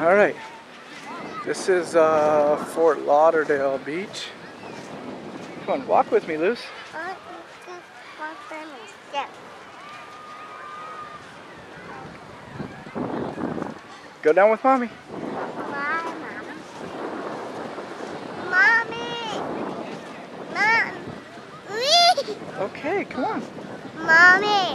All right. This is uh, Fort Lauderdale Beach. Come on, walk with me, Luz. Go down with mommy. Mommy. Okay, come on. Mommy.